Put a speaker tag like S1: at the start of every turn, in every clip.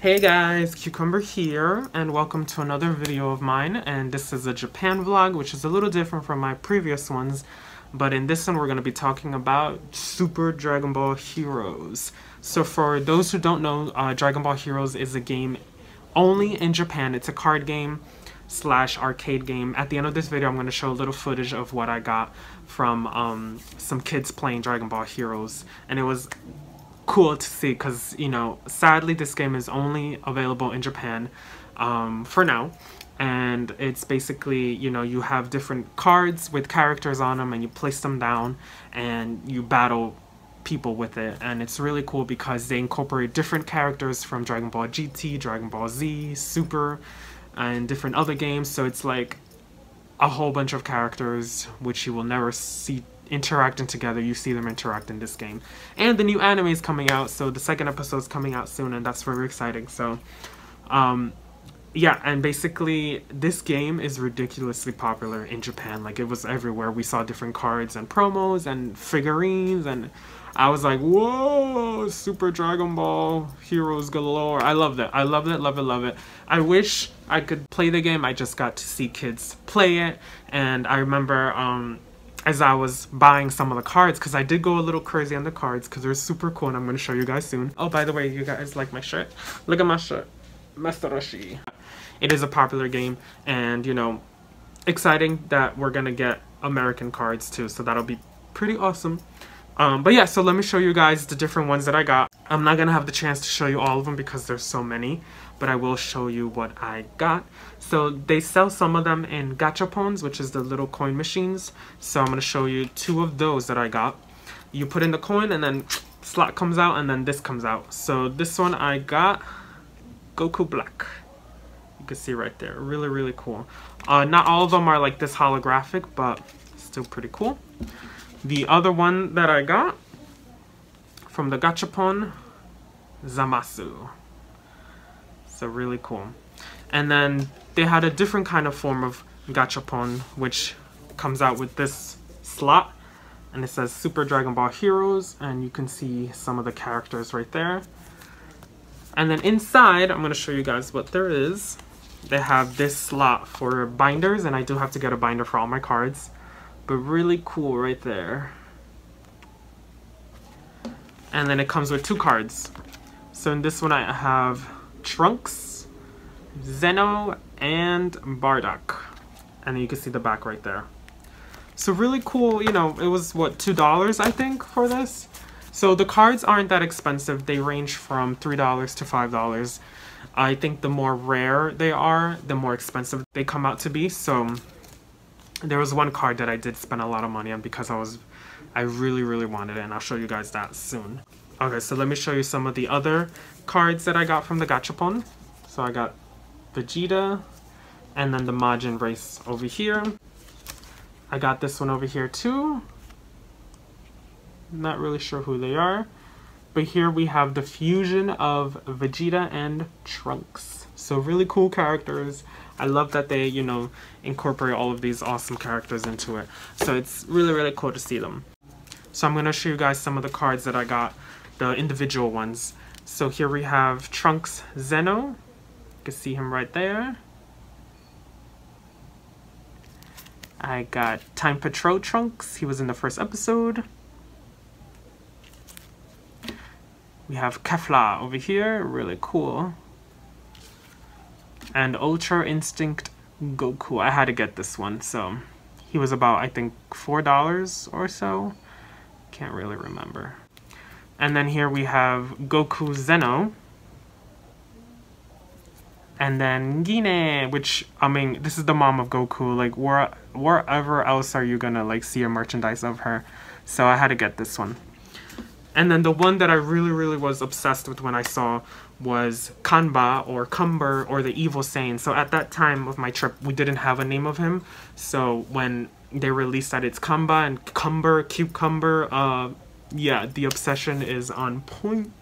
S1: Hey guys, Kewkumber here, and welcome to another video of mine, and this is a Japan vlog, which is a little different from my previous ones, but in this one we're going to be talking about Super Dragon Ball Heroes. So for those who don't know, uh, Dragon Ball Heroes is a game only in Japan. It's a card game slash arcade game. At the end of this video, I'm going to show a little footage of what I got from um, some kids playing Dragon Ball Heroes, and it was cool to see because you know sadly this game is only available in Japan um, for now. And it's basically you know you have different cards with characters on them and you place them down and you battle people with it. And it's really cool because they incorporate different characters from Dragon Ball GT, Dragon Ball Z, Super and different other games. So it's like a whole bunch of characters which you will never see interacting together. You see them interact in this game. And the new anime is coming out, so the second episode is coming out soon, and that's very exciting. So, um, yeah, and basically, this game is ridiculously popular in Japan. Like, it was everywhere. We saw different cards and promos and figurines, and I was like, whoa, Super Dragon Ball Heroes galore. I loved it. I loved it, love it, love it. I wish I could play the game. I just got to see kids play it, and I remember, um, as I was buying some of the cards because I did go a little crazy on the cards because they're super cool and I'm going to show you guys soon. Oh, by the way, you guys like my shirt? Look at my shirt. Masaroshi. It is a popular game and, you know, exciting that we're going to get American cards too, so that'll be pretty awesome. Um, but yeah, so let me show you guys the different ones that I got. I'm not to have the chance to show you all of them because there's so many, but I will show you what I got. So they sell some of them in gachapons, which is the little coin machines. So I'm to show you two of those that I got. You put in the coin and then slot comes out and then this comes out. So this one I got Goku Black. You can see right there. Really, really cool. Uh, not all of them are like this holographic, but still pretty cool. The other one that I got from the gachapon, Zamasu. So really cool. And then they had a different kind of form of gachapon, which comes out with this slot. And it says Super Dragon Ball Heroes, and you can see some of the characters right there. And then inside, I'm going to show you guys what there is. They have this slot for binders, and I do have to get a binder for all my cards. But really cool right there. And then it comes with two cards. So in this one I have Trunks, Xeno, and Bardock. And you can see the back right there. So really cool, you know, it was what, $2 I think for this? So the cards aren't that expensive. They range from $3 to $5. I think the more rare they are, the more expensive they come out to be. So there was one card that I did spend a lot of money on because I was I really really wanted it and I'll show you guys that soon. Okay, so let me show you some of the other cards that I got from the gachapon. So I got Vegeta and then the Majin race over here. I got this one over here too. Not really sure who they are. But here we have the fusion of Vegeta and Trunks. So really cool characters. I love that they, you know, incorporate all of these awesome characters into it. So it's really, really cool to see them. So I'm going to show you guys some of the cards that I got, the individual ones. So here we have Trunks Xeno. You can see him right there. I got Time Patrol Trunks. He was in the first episode. We have Kefla over here. Really cool. And Ultra Instinct Goku. I had to get this one, so he was about, I think, $4 or so. Can't really remember. And then here we have Goku Xeno. And then Gine, which, I mean, this is the mom of Goku. Like, where, wherever else are you gonna, like, see a merchandise of her? So I had to get this one. And then the one that I really, really was obsessed with when I saw was Kanba or Cumber or the Evil Saiyan. So at that time of my trip, we didn't have a name of him. So when they released that it's Kanba and Cumber, Cucumber, uh, yeah, the obsession is on point.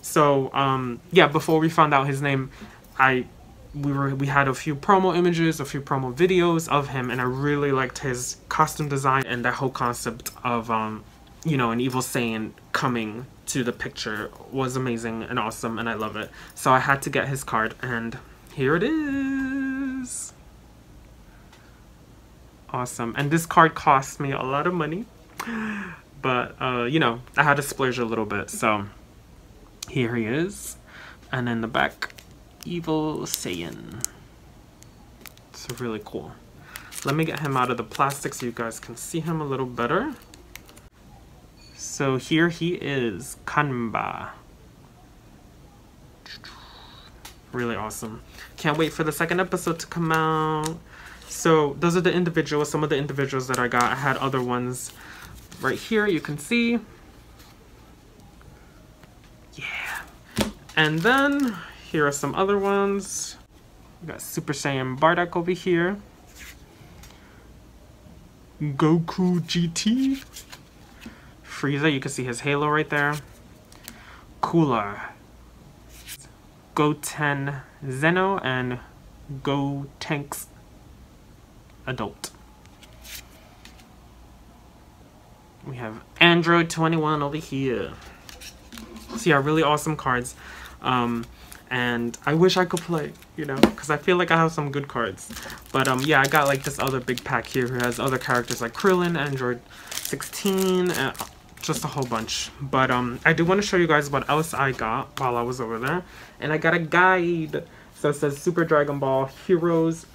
S1: So um, yeah, before we found out his name, I we were we had a few promo images, a few promo videos of him, and I really liked his costume design and that whole concept of um, you know, an evil Saiyan coming to the picture was amazing and awesome and I love it. So I had to get his card and here it is. Awesome. And this card cost me a lot of money. But, uh, you know, I had to splurge a little bit. So here he is. And in the back, Evil Saiyan. It's really cool. Let me get him out of the plastic so you guys can see him a little better. So here he is, Kanba. Really awesome. Can't wait for the second episode to come out. So those are the individuals, some of the individuals that I got. I had other ones right here, you can see. Yeah. And then here are some other ones. We got Super Saiyan Bardock over here. Goku GT. Frieza, you can see his halo right there. Cooler. Goten Xeno and Gotenks Adult. We have Android 21 over here. So yeah, really awesome cards. Um, and I wish I could play, you know, because I feel like I have some good cards. But um, yeah, I got like this other big pack here who has other characters like Krillin, Android 16, uh, just a whole bunch. But um, I do want to show you guys what else I got while I was over there. And I got a guide. So it says Super Dragon Ball Heroes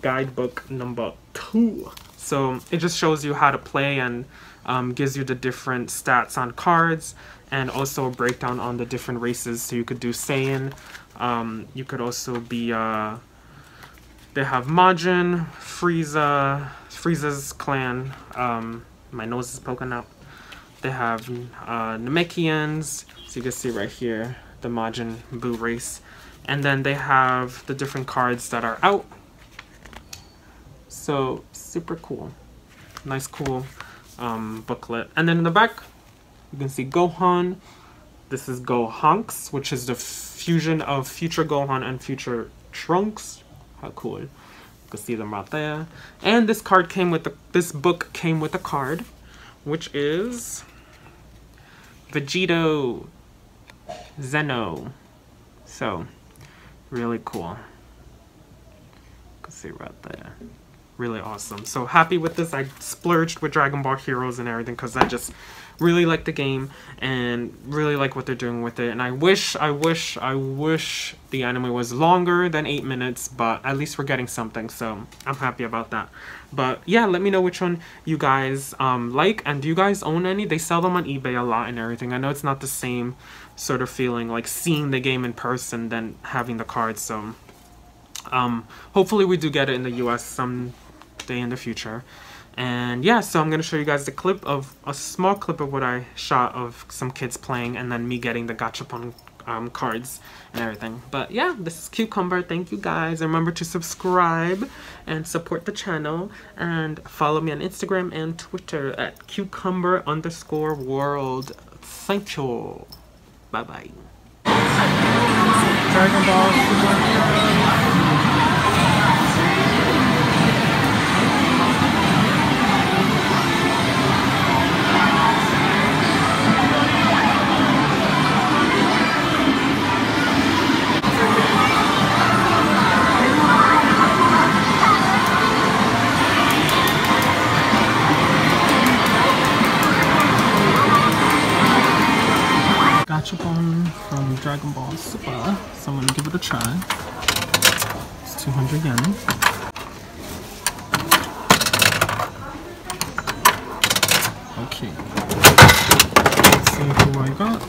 S1: Guidebook number two. So it just shows you how to play and um, gives you the different stats on cards and also a breakdown on the different races. So you could do Saiyan, um, you could also be, uh, they have Majin, Frieza, Frieza's clan, um, my nose is poking out. They have uh, Namekians, so you can see right here, the Majin Buu race. And then they have the different cards that are out. So, super cool. Nice, cool um, booklet. And then in the back, you can see Gohan, this is Gohanks, which is the fusion of future Gohan and future Trunks. How cool. You can see them right there. And this card came with the, this book came with a card, which is Vegito Xeno. So, really cool. You can see right there really awesome. So happy with this. I splurged with Dragon Ball Heroes and everything because I just really like the game and really like what they're doing with it. And I wish, I wish, I wish the anime was longer than 8 minutes, but at least we're getting something, so I'm happy about that. But yeah, let me know which one you guys um, like, and do you guys own any? They sell them on eBay a lot and everything. I know it's not the same sort of feeling, like seeing the game in person than having the cards, so... Um, hopefully we do get it in the US some day in the future. And yeah, so I'm going to show you guys the clip of, a small clip of what I shot of some kids playing and then me getting the Gachapon um, cards and everything. But yeah, this is Kewkumber. Thank you guys. Remember to subscribe and support the channel and follow me on Instagram and Twitter at kewkumber underscore world. Thank you. Bye-bye. Dragon Ball Dragon Ball Super, so I'm gonna give it a try. It's 200 yen. Okay. Let's see who I got.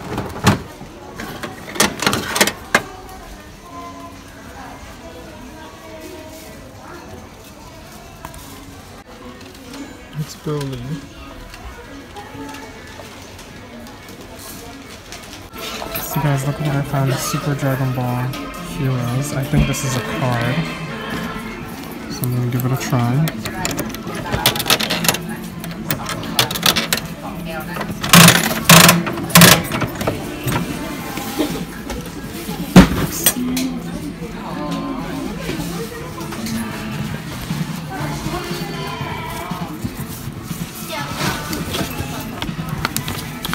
S1: It's Broly. Guys, look what I found, Super Dragon Ball Heroes. I think this is a card. So I'm gonna give it a try.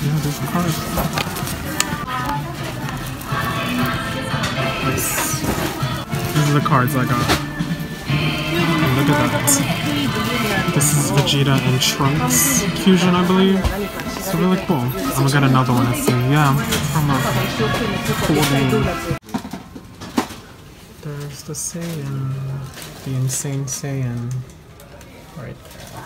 S1: Yeah, there's a card. Are the cards I got. And look at that. This is Vegeta and Trunks fusion, I believe. It's really cool. I'm gonna get another one and see. Yeah, from a cool. There's the Saiyan. The Insane Saiyan. Right there.